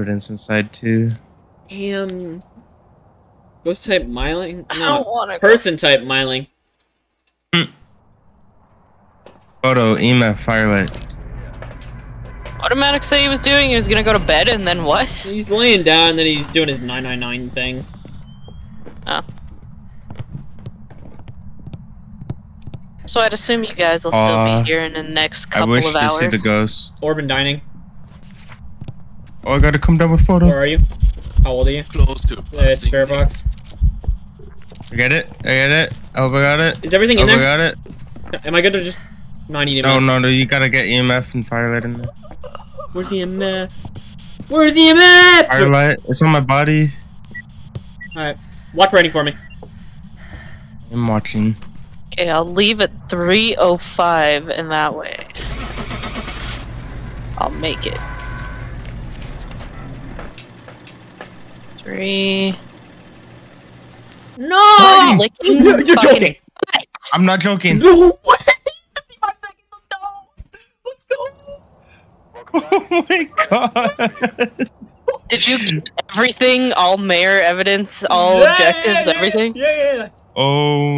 evidence inside too. Damn. Ghost type miling? I No. don't want to. Person type miling. Photo, EMF, firelight. Automatic say he was doing. He was gonna go to bed and then what? He's laying down and then he's doing his 999 thing. Oh. So I'd assume you guys will still Uh, be here in the next couple of hours. I couple wish of to hours. see the ghost. Orban dining. Oh, I gotta come down with photo. Where are you? How old are you? Close to. Yeah, it's spirit box. I get it. I get it. I hope I got it. Is everything I in there? I got it. Am I good to just not need No, EMF? no, no. You gotta get EMF and firelight in there. Where's the EMF? Where's the EMF? Firelight. It's on my body. Alright. Watch writing for me. I'm watching. Okay, I'll leave at 3:05, and that way I'll make it. Three. No! Licking You're, you're joking. butt. I'm not joking. No way! 55 seconds, oh let's go! Let's go! oh my god. Did you get everything? All mayor evidence, all Yeah, objectives, yeah, yeah, everything? Yeah, yeah, yeah. oh